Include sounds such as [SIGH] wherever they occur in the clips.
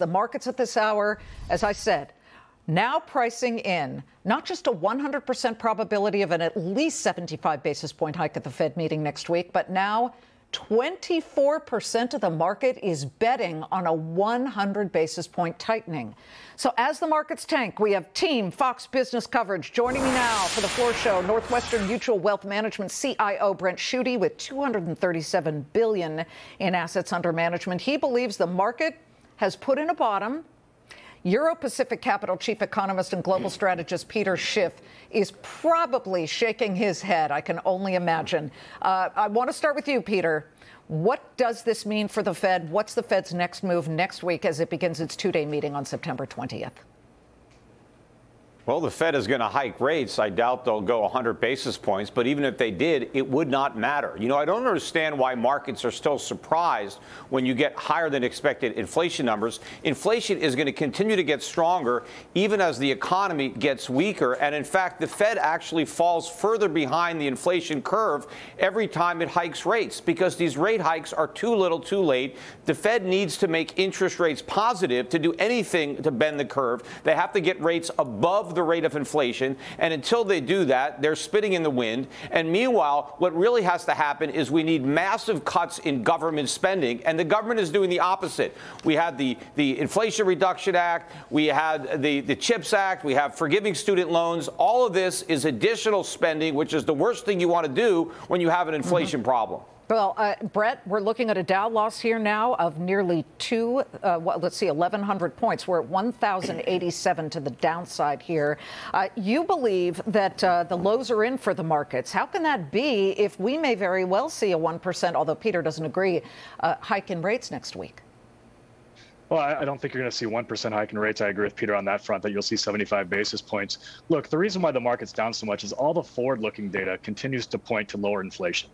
The markets at this hour, as I said, now pricing in not just a 100% probability of an at least 75 basis point hike at the Fed meeting next week, but now 24% of the market is betting on a 100 basis point tightening. So as the markets tank, we have Team Fox Business coverage. Joining me now for the floor show, Northwestern Mutual Wealth Management CIO Brent Schutte with 237 billion in assets under management. He believes the market has put in a bottom Euro Pacific Capital Chief Economist and Global Strategist Peter Schiff is probably shaking his head, I can only imagine. Uh, I want to start with you, Peter. What does this mean for the Fed? What's the Fed's next move next week as it begins its two day meeting on September 20th? Well, the Fed is going to hike rates. I doubt they'll go 100 basis points, but even if they did, it would not matter. You know, I don't understand why markets are still surprised when you get higher than expected inflation numbers. Inflation is going to continue to get stronger even as the economy gets weaker. And in fact, the Fed actually falls further behind the inflation curve every time it hikes rates because these rate hikes are too little too late. The Fed needs to make interest rates positive to do anything to bend the curve. They have to get rates above the the rate of inflation. And until they do that, they're spitting in the wind. And meanwhile, what really has to happen is we need massive cuts in government spending. And the government is doing the opposite. We had the, the Inflation Reduction Act, we had the, the CHIPS Act, we have forgiving student loans. All of this is additional spending, which is the worst thing you want to do when you have an inflation mm-hmm. problem. Well, uh, Brent, we're looking at a Dow loss here now of nearly two, uh, well, let's see, 1,100 points. We're at 1,087 to the downside here. Uh, you believe that uh, the lows are in for the markets. How can that be if we may very well see a 1%, although Peter doesn't agree, uh, hike in rates next week? Well, I don't think you're going to see 1% hike in rates. I agree with Peter on that front that you'll see 75 basis points. Look, the reason why the market's down so much is all the forward looking data continues to point to lower inflation.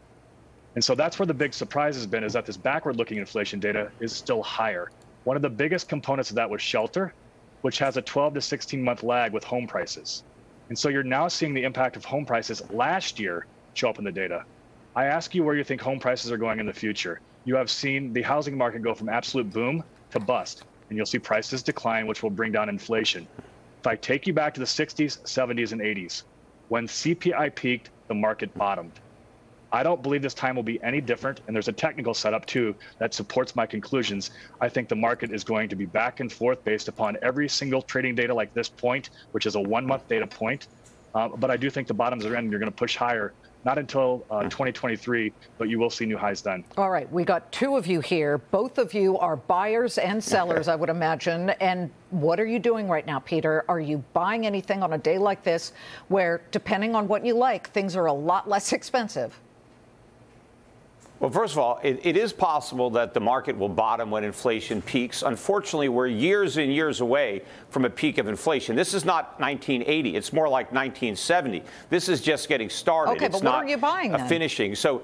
And so that's where the big surprise has been is that this backward looking inflation data is still higher. One of the biggest components of that was shelter, which has a 12 to 16 month lag with home prices. And so you're now seeing the impact of home prices last year show up in the data. I ask you where you think home prices are going in the future. You have seen the housing market go from absolute boom to bust, and you'll see prices decline, which will bring down inflation. If I take you back to the 60s, 70s, and 80s, when CPI peaked, the market bottomed. I don't believe this time will be any different. And there's a technical setup too that supports my conclusions. I think the market is going to be back and forth based upon every single trading data like this point, which is a one month data point. Uh, but I do think the bottoms are in. and You're going to push higher not until uh, 2023, but you will see new highs then. All right, we got two of you here. Both of you are buyers and sellers, I would imagine. And what are you doing right now, Peter? Are you buying anything on a day like this where, depending on what you like, things are a lot less [LAUGHS] expensive? Well, first of all, it, it is possible that the market will bottom when inflation peaks. Unfortunately, we're years and years away from a peak of inflation. This is not 1980. It's more like 1970. This is just getting started. Okay, it's but what are you buying then? finishing. So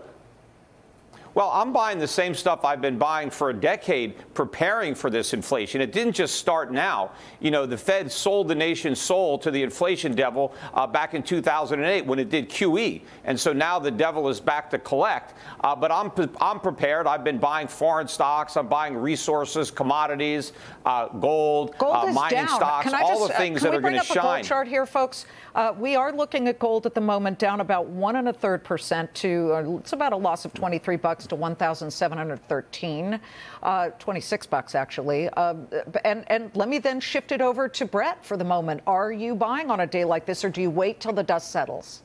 well, I'm buying the same stuff I've been buying for a decade preparing for this inflation. It didn't just start now. You know, the Fed sold the nation's soul to the inflation devil uh, back in 2008 when it did QE. And so now the devil is back to collect. Uh, but I'm, I'm prepared. I've been buying foreign stocks. I'm buying resources, commodities, uh, gold, gold uh, mining down. stocks, all the uh, things that are going to shine. Gold chart here, folks. Uh, we are looking at gold at the moment down about one and a third percent to it's about a loss of 23 bucks bucks to 1,713, uh, 26 bucks actually. Uh, and and let me then shift it over to Brent for the moment. Are you buying on a day like this, or do you wait till the dust settles?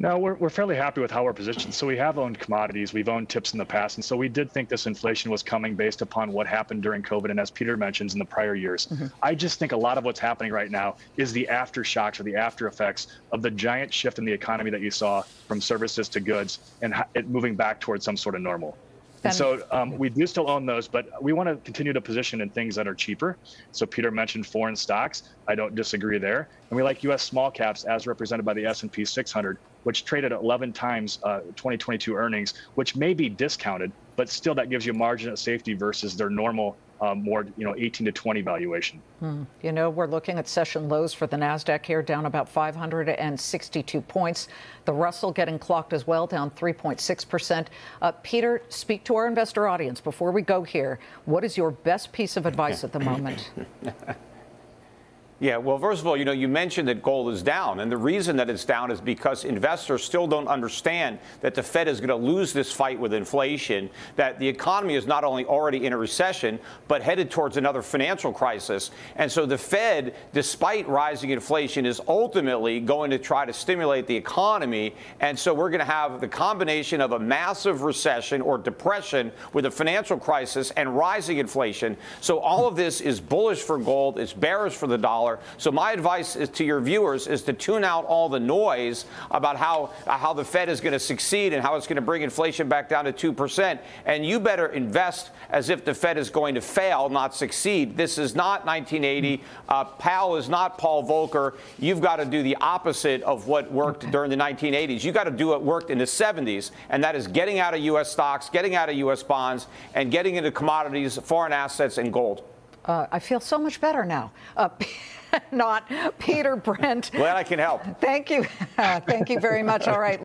No, we're, we're fairly happy with how we're positioned. So we have owned commodities, we've owned TIPS in the past, and so we did think this inflation was coming based upon what happened during COVID, and as Peter mentions in the prior years. Mm-hmm. I just think a lot of what's happening right now is the aftershocks or the after effects of the giant shift in the economy that you saw from services to goods and it moving back towards some sort of normal. And so um, we do still own those, but we want to continue to position in things that are cheaper. So Peter mentioned foreign stocks. I don't disagree there. And we like U.S. small caps as represented by the S&P 600, which traded 11 times uh, 2022 earnings, which may be discounted, but still that gives you margin of safety versus their normal um, more, you know, 18 to 20 valuation. Hmm. You know, we're looking at session lows for the Nasdaq here, down about 562 points. The Russell getting clocked as well, down 3.6 percent. Uh, Peter, speak to our investor audience before we go here. What is your best piece of advice at the moment? [LAUGHS] Yeah, well, first of all, you know, you mentioned that gold is down, and the reason that it's down is because investors still don't understand that the Fed is going to lose this fight with inflation, that the economy is not only already in a recession, but headed towards another financial crisis. And so the Fed, despite rising inflation, is ultimately going to try to stimulate the economy. And so we're going to have the combination of a massive recession or depression with a financial crisis and rising inflation. So all of this is bullish for gold, it's bearish for the dollar dollar. So my advice is to your viewers is to tune out all the noise about how uh, how the Fed is going to succeed and how it's going to bring inflation back down to two percent. And you better invest as if the Fed is going to fail, not succeed. This is not 1980. Uh, Powell is not Paul Volcker. You've got to do the opposite of what worked during the 1980s. You got to do what worked in the 70s, and that is getting out of U.S. stocks, getting out of U.S. bonds, and getting into commodities, foreign assets, and gold. Uh, I feel so much better now. Uh, [LAUGHS] not Peter Brent. Glad I can help. Thank you. [LAUGHS] Thank you very much. All right.